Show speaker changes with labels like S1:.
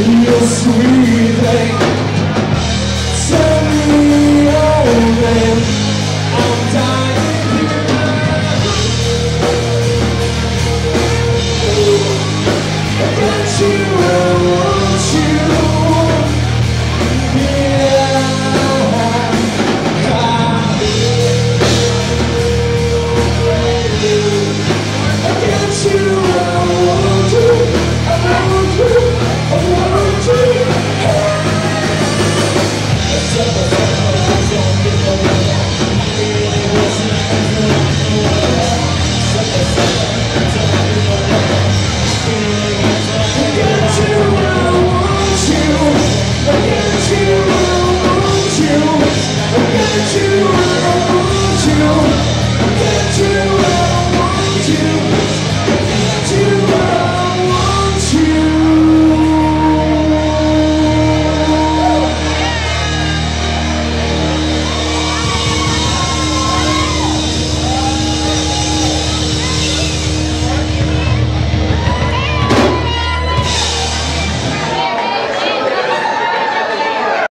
S1: You're sweet